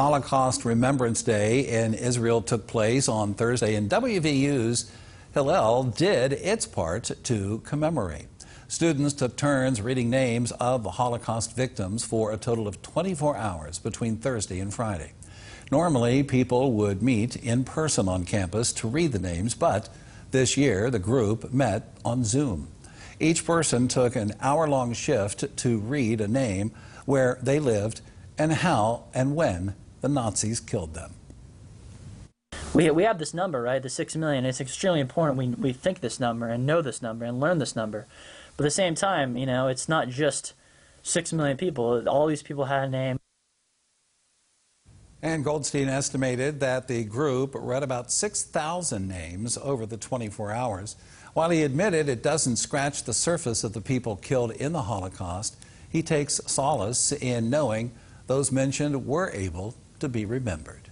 Holocaust Remembrance Day in Israel took place on Thursday, and WVU's Hillel did its part to commemorate. Students took turns reading names of the Holocaust victims for a total of 24 hours between Thursday and Friday. Normally, people would meet in person on campus to read the names, but this year the group met on Zoom. Each person took an hour long shift to read a name, where they lived, and how and when the Nazis killed them. We, we have this number, right? The six million. It's extremely important we, we think this number and know this number and learn this number. But at the same time, you know, it's not just six million people. All these people had a name. And Goldstein estimated that the group read about 6,000 names over the 24 hours. While he admitted it doesn't scratch the surface of the people killed in the Holocaust, he takes solace in knowing those mentioned were able to be remembered.